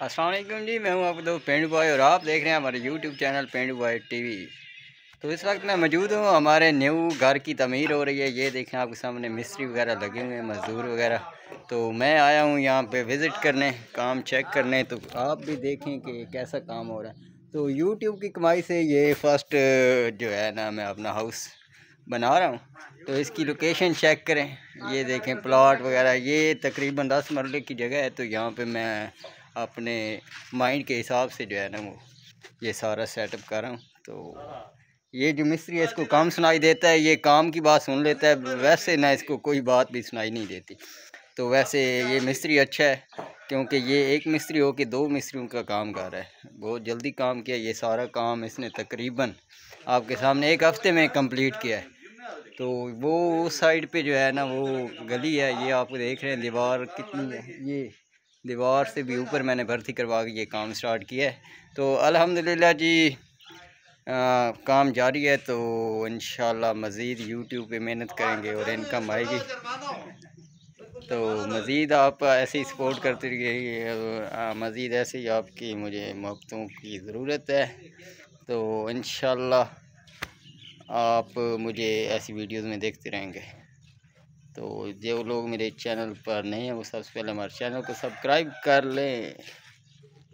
السلام علیکم جی میں ہوں آپ دو پینڈو بوائے اور آپ دیکھ رہے ہیں ہمارے YouTube channel Pendu Boy TV وی۔ تو اس وقت میں موجود ہوں، ہمارے نیو گھر کی تعمیر ہو رہی ہے۔ یہ دیکھیں آپ کے سامنے مستری وغیرہ لگے ہوئے ہیں، مزدور وغیرہ۔ تو میں آیا ہوں یہاں پہ وزٹ کرنے، کام چیک کرنے۔ تو آپ بھی دیکھیں کہ کیسا کام ہو رہا ہے۔ تو یوٹیوب کی کمائی سے یہ فرسٹ جو ہے نا، میں اپنا ہاؤس بنا رہا ہوں۔ تو اس کی لوکیشن چیک کریں۔ یہ دیکھیں پلاٹ وغیرہ، یہ تقریباً دس مرلے کی جگہ ہے۔ تو یہاں پہ میں اپنے مائنڈ کے حساب سے جو ہے نا وہ یہ سارا سیٹ اپ کر رہا ہوں۔ تو یہ جو مستری ہے، اس کو کام سنائی دیتا ہے، یہ کام کی بات سن لیتا ہے۔ ویسے نہ اس کو کوئی بات بھی سنائی نہیں دیتی۔ تو ویسے یہ مستری اچھا ہے، کیونکہ یہ ایک مستری ہو کے دو مستریوں کا کام کر رہا ہے۔ بہت جلدی کام کیا، یہ سارا کام اس نے تقریباً آپ کے سامنے ایک ہفتے میں کمپلیٹ کیا ہے۔ تو وہ اس سائڈ پہ جو ہے نا وہ گلی ہے، یہ آپ دیکھ رہے ہیں، دیوار کتنی ہے، یہ دیوار سے بھی اوپر میں نے بھرتی کروا کے یہ کام سٹارٹ کیا ہے۔ تو الحمدللہ جی کام جاری ہے تو انشاءاللہ مزید یوٹیوب پہ محنت کریں گے اور انکم آئے گی۔ تو مزید آپ ایسے ہی سپورٹ کرتے رہیے۔ مزید ایسے ہی آپ کی مجھے محبتوں کی ضرورت ہے۔ تو انشاءاللہ آپ مجھے ایسی ویڈیوز میں دیکھتے رہیں گے۔ تو جو لوگ میرے چینل پر نہیں ہیں، وہ سب سے پہلے ہمارے چینل کو سبسکرائب کر لیں۔